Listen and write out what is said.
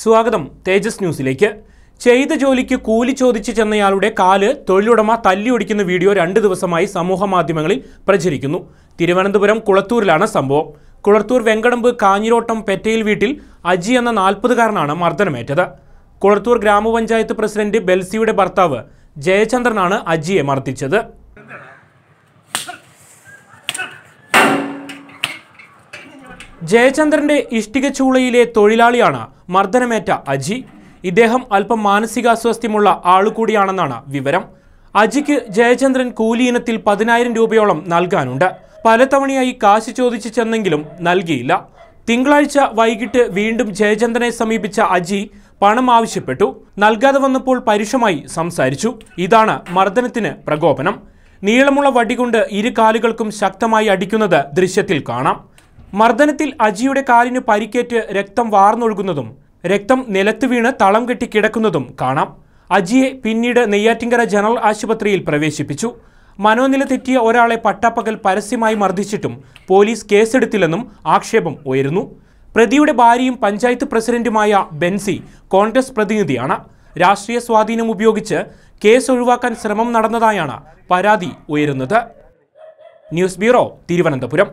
സ്വാഗതം. തേജസ് ന്യൂസിലേക്ക്. ചെയ്ത ജോലിക്ക് കൂലി ചോദിച്ചു ചെന്നയാളുടെ കാൽ തൊഴിലുടമ തല്ലിയൊടിക്കുന്ന വീഡിയോ രണ്ടു ദിവസമായി സമൂഹ മാധ്യമങ്ങളിൽ പ്രചരിക്കുന്നു. തിരുവനന്തപുരം കുളത്തൂരിലാണ് സംഭവം. കുളത്തൂർ വെങ്കടമ്പ് കാഞ്ഞിരോട്ടം പെറ്റയിൽ വീട്ടിൽ അജി എന്ന നാൽപ്പതുകാരനാണ് മർദ്ദനമേറ്റത്. കുളത്തൂർ ഗ്രാമപഞ്ചായത്ത് പ്രസിഡന്റ് ബെൽസിയുടെ ഭർത്താവ് ജയചന്ദ്രനാണ് അജിയെ മർദ്ദിച്ചത്. ജയചന്ദ്രന്റെ ഇഷ്ടിക ചൂളയിലെ തൊഴിലാളിയാണ് മർദ്ദനമേറ്റ അജി. ഇദ്ദേഹം അല്പം മാനസികാസ്വാസ്ഥ്യമുള്ള ആളുകൂടിയാണെന്നാണ് വിവരം. അജിക്ക് ജയചന്ദ്രൻ കൂലി ഇനത്തിൽ പതിനായിരം രൂപയോളം നൽകാനുണ്ട്. പലതവണയായി കാശ് ചോദിച്ചു ചെന്നെങ്കിലും നൽകിയില്ല. തിങ്കളാഴ്ച വൈകിട്ട് വീണ്ടും ജയചന്ദ്രനെ സമീപിച്ച അജി പണം ആവശ്യപ്പെട്ടു. നൽകാതെ വന്നപ്പോൾ പരുഷമായി സംസാരിച്ചു. ഇതാണ് മർദ്ദനത്തിന് പ്രകോപനം. നീളമുള്ള വടികൊണ്ട് ഇരു കാലുകൾക്കും ശക്തമായി അടിക്കുന്നത് ദൃശ്യത്തിൽ കാണാം. മർദ്ദനത്തിൽ അജിയുടെ കാലിന് പരിക്കേറ്റ് രക്തം വാർന്നൊഴുകുന്നതും രക്തം നിലത്ത് വീണ് തളം കെട്ടി കിടക്കുന്നതും കാണാം. അജിയെ പിന്നീട് നെയ്യാറ്റിങ്കര ജനറൽ ആശുപത്രിയിൽ പ്രവേശിപ്പിച്ചു. മനോനില തെറ്റിയ ഒരാളെ പട്ടാപ്പകൽ പരസ്യമായി മർദ്ദിച്ചിട്ടും പോലീസ് കേസെടുത്തില്ലെന്നും ആക്ഷേപം ഉയരുന്നു. പ്രതിയുടെ ഭാര്യയും പഞ്ചായത്ത് പ്രസിഡന്റുമായ ബെൻസി കോൺഗ്രസ് പ്രതിനിധിയാണ്. രാഷ്ട്രീയ സ്വാധീനം ഉപയോഗിച്ച് കേസ് ഒഴിവാക്കാൻ ശ്രമം നടന്നതായാണ് പരാതി ഉയരുന്നത്. News bureau Thiruvananthapuram.